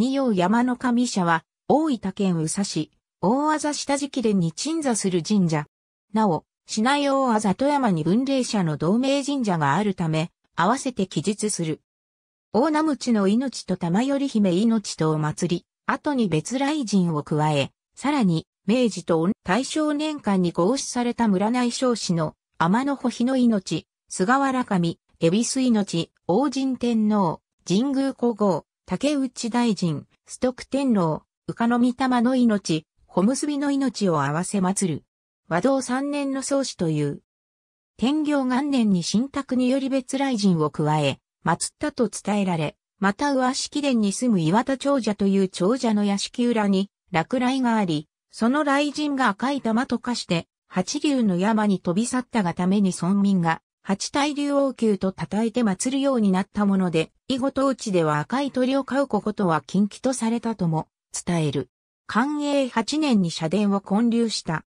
二葉山の神社は、大分県宇佐市、大字下敷殿に鎮座する神社。なお、市内大字富山に分霊者の同盟神社があるため、合わせて記述する。大名持の命と玉頼姫命とお祭り、後に別来神を加え、さらに、明治と大正年間に合祀された村内少子の天の穂日の命、菅原神、恵比寿命、王神天皇、神宮皇后、竹内大臣、ス徳天皇、宇下の御霊の命、小結の命を合わせ祭る。和道三年の宗師という。天行元年に新宅により別来神を加え、祀ったと伝えられ、また上敷殿に住む岩田長者という長者の屋敷裏に落雷があり、その雷神が赤い玉と化して、八竜の山に飛び去ったがために村民が八大竜王宮と称えて祀るようになったもので、以後当地では赤い鳥を飼うことは禁忌とされたとも伝える。寛永8年に社殿を建立した。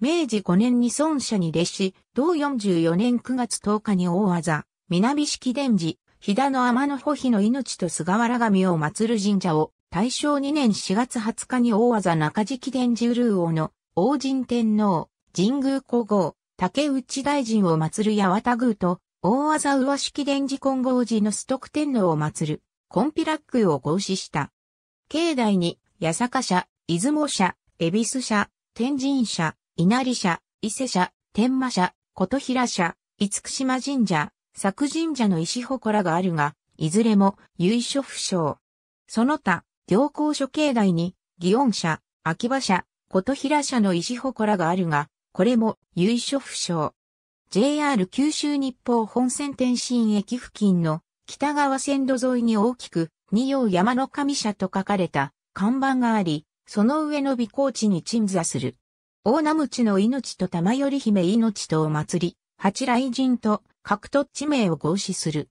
明治5年に孫社に列し、同44年9月10日に大技、南式伝寺、飛騨の天の穂日の命と菅原神を祀る神社を、大正2年4月20日に大技中敷伝寺ルー王の王神天皇、神宮皇后、竹内大臣を祀る八幡宮と、大技上式伝寺金剛寺のストク天皇を祀る、コンピラックを合祀した。境内に、八坂社、出雲社、恵比寿社、天神社、稲荷社、伊勢社、天満社、琴平社、五福島神社、作神社の石祠があるが、いずれも由緒不詳。その他、行幸所境内に、祇園社、秋葉社、琴平社の石祠があるが、これも由緒不詳。JR 九州日報本線天津駅付近の北側線路沿いに大きく二葉山の神社と書かれた看板があり、その上の美高地に鎮座する。大名持の命と玉頼姫命とお祭り、八来神と各土地名を合祀する。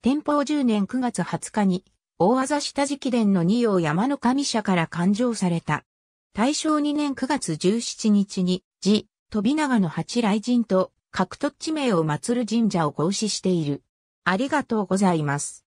天保10年9月20日に、大字下敷殿の二葉山の神社から誕生された。大正2年9月17日に、寺、飛長の八雷神と各土地名を祀る神社を合祀している。ありがとうございます。